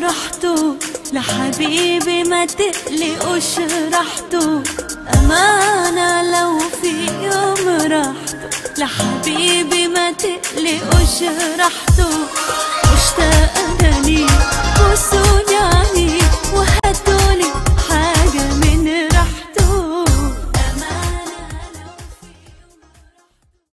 في لحبيبي ما تقلقوش رحتوا أمانة لو في يوم رحته لحبيبي ما تقلقوش رحتوا